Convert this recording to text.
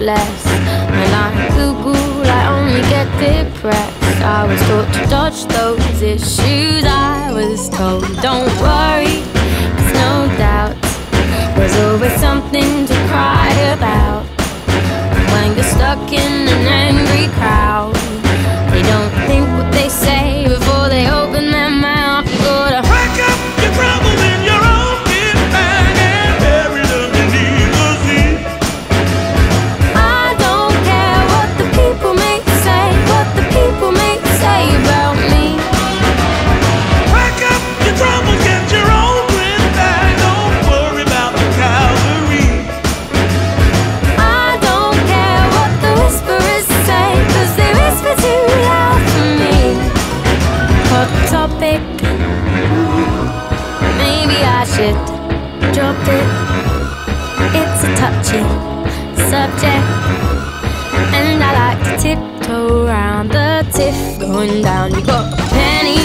hopeless. And I'm Google, I only get depressed. I was taught to dodge those issues. I was told, don't worry, there's no doubt. There's always something to cry about. When you're stuck in maybe I should drop it. It's a touchy subject, and I like to tiptoe around the tiff going down. You got a penny